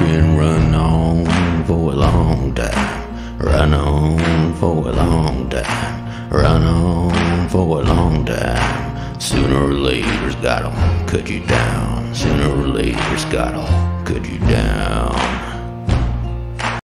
Can run on for a long time. Run on for a long time. Run on for a long time. Sooner or later's gotta cut you down. Sooner or later's gotta cut you.